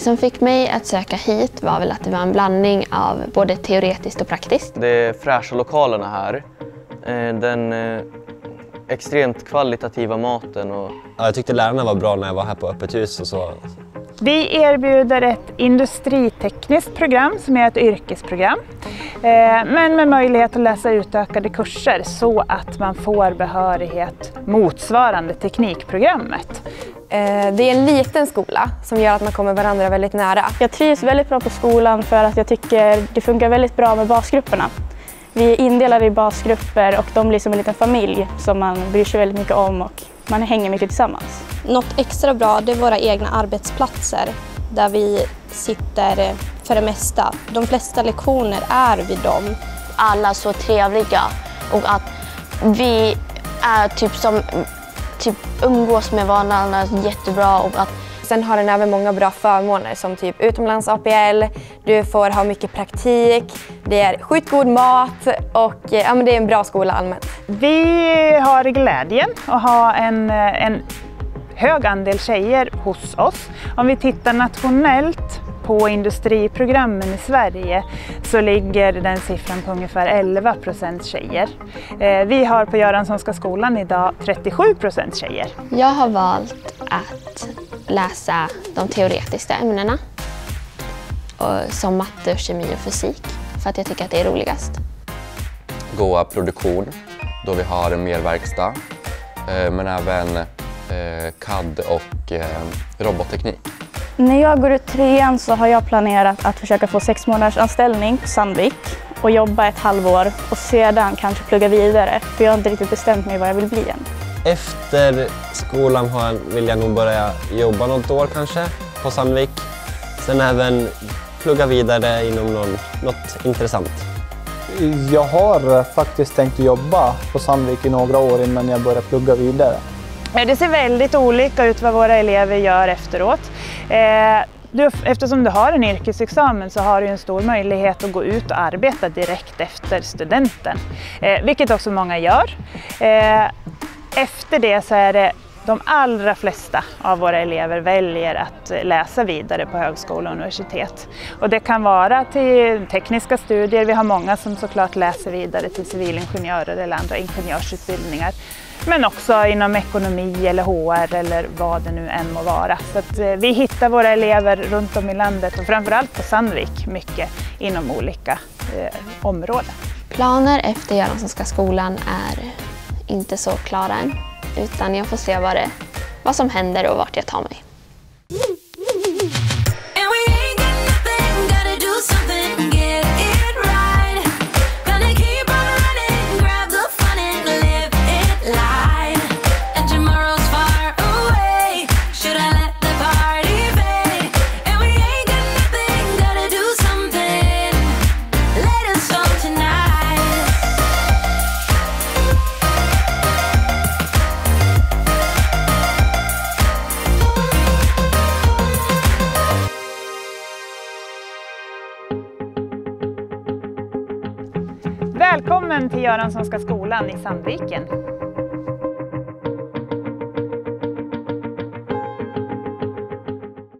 som fick mig att söka hit var väl att det var en blandning av både teoretiskt och praktiskt. De fräscha lokalerna här, eh, den eh, extremt kvalitativa maten och Ja, jag tyckte lärarna var bra när jag var här på öppet hus och så. Vi erbjuder ett industritekniskt program som är ett yrkesprogram. eh, Men med möjlighet att läsa utökade kurser så att man får behörighet motsvarande teknikprogrammet. Eh, Det är en liten skola som gör att man kommer varandra väldigt nära. Jag trivs väldigt bra på skolan för att jag tycker det funkar väldigt bra med basgrupperna. Vi är indelade i basgrupper och de blir som en liten familj som man bryr sig väldigt mycket om och man hänger mycket tillsammans. Något extra bra det är våra egna arbetsplatser där vi sitter för det mesta. De flesta lektioner är vid dem. Alla så trevliga och att vi är typ som typ umgås med varandra jättebra och att Sen har den även många bra förmåner som typ utomlands APL, du får ha mycket praktik, det är sjukt god mat och ja, men det är en bra skola allmänt. Vi har glädjen att ha en, en hög andel tjejer hos oss. Om vi tittar nationellt på industriprogrammen i Sverige så ligger den siffran på ungefär 11 procent tjejer. Eh, Vi har på Göranssonska skolan idag 37 procent tjejer. jag har valt att läsa de teoretiska ämnena och, som matte, kemi och fysik för att jag tycker att det är roligast. Goa produktion då vi har mer verkstad eh, men även eh, CAD och robotteknik. När jag går ut trean så har jag planerat att försöka få sex månaders anställning på Sandvik och jobba ett halvår och sedan kanske plugga vidare för jag har inte riktigt bestämt mig vad jag vill bli än. Efter skolan har jag, vill jag nog börja jobba något år kanske på Sandvik. Sen även plugga vidare inom någon, något intressant. Jag har faktiskt tänkt jobba på Sandvik i några år innan jag börjar plugga vidare. Det ser väldigt olika ut vad våra elever gör efteråt. Eh, du, eftersom du har en yrkesexamen så har du en stor möjlighet att gå ut och arbeta direkt efter studenten, eh, vilket också många gör. Eh, efter det så är det de allra flesta av våra elever väljer att läsa vidare på högskola och universitet. Och det kan vara till tekniska studier, vi har många som såklart läser vidare till civilingenjörer eller andra ingenjörsutbildningar. Men också inom ekonomi eller HR eller vad det nu än må vara. Så att eh, vi hittar våra elever runt om i landet och framförallt på Sandvik mycket inom olika eh, områden. Planer efter Göranssonska skolan är inte så klara än. Utan jag får se vad, det, vad som händer och vart jag tar mig. Välkommen till Göranssonska skolan i Sandviken.